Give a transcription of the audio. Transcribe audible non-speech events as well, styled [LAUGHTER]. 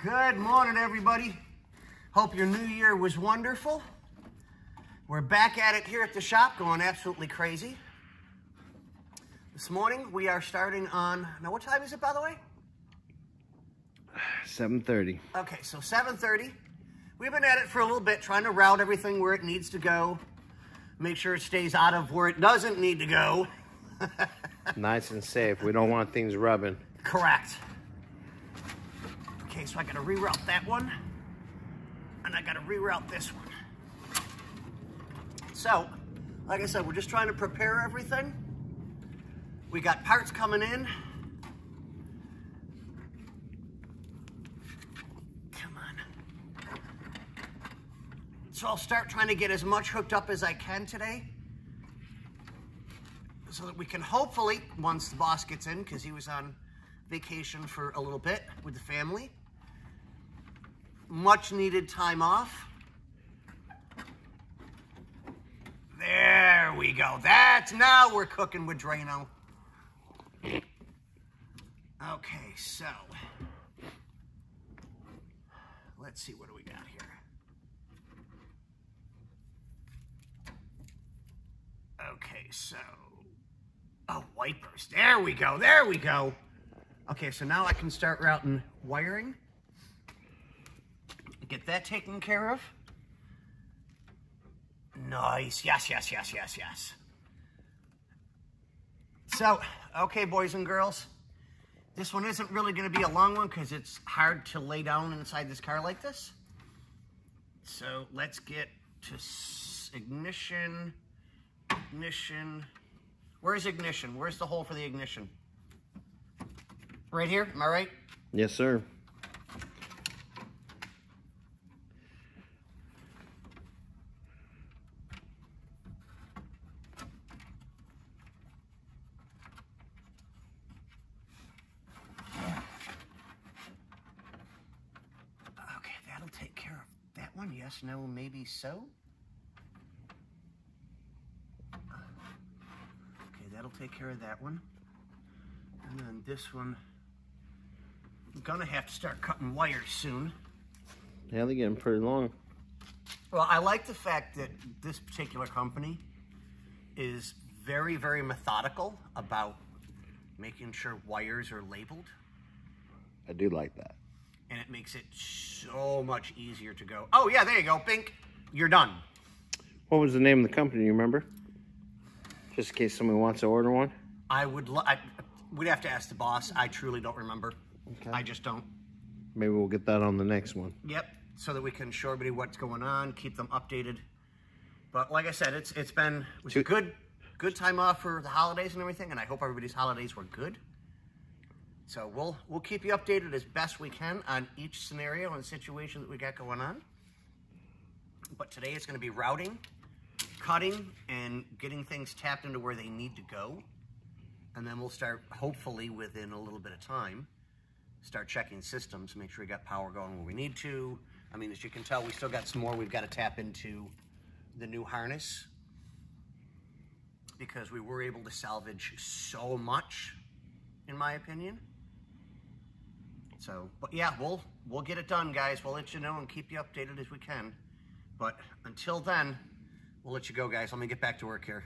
Good morning, everybody. Hope your new year was wonderful. We're back at it here at the shop, going absolutely crazy. This morning, we are starting on, now what time is it, by the way? 7.30. Okay, so 7.30. We've been at it for a little bit, trying to route everything where it needs to go. Make sure it stays out of where it doesn't need to go. [LAUGHS] nice and safe. We don't want things rubbing. Correct. Okay, so I gotta reroute that one. And I gotta reroute this one. So, like I said, we're just trying to prepare everything. We got parts coming in. Come on. So I'll start trying to get as much hooked up as I can today. So that we can hopefully, once the boss gets in, because he was on vacation for a little bit with the family. Much needed time off. There we go. That's now we're cooking with Drano. Okay, so let's see what do we got here. Okay, so oh wipers. There we go. There we go. Okay, so now I can start routing wiring. Get that taken care of. Nice. Yes, yes, yes, yes, yes. So, okay, boys and girls. This one isn't really going to be a long one because it's hard to lay down inside this car like this. So let's get to ignition, ignition. Where's ignition? Where's the hole for the ignition? Right here, am I right? Yes, sir. Okay, that'll take care of that one. Yes, no, maybe so. Okay, that'll take care of that one. And then this one, I'm gonna have to start cutting wires soon. Yeah, they're getting pretty long. Well, I like the fact that this particular company is very, very methodical about making sure wires are labeled. I do like that. And it makes it so much easier to go, oh yeah, there you go, Bink, you're done. What was the name of the company, you remember? Just in case somebody wants to order one? I would, I, we'd have to ask the boss. I truly don't remember. Okay. I just don't. Maybe we'll get that on the next one. Yep, so that we can show everybody what's going on, keep them updated. But like I said, it's it's been it was a good good time off for the holidays and everything, and I hope everybody's holidays were good. So we'll we'll keep you updated as best we can on each scenario and situation that we got going on. But today it's going to be routing, cutting, and getting things tapped into where they need to go. And then we'll start, hopefully within a little bit of time, start checking systems, make sure we got power going where we need to. I mean, as you can tell, we still got some more we've got to tap into the new harness because we were able to salvage so much, in my opinion. So, but yeah, we'll we'll get it done, guys. We'll let you know and keep you updated as we can. But until then, we'll let you go, guys. Let me get back to work here.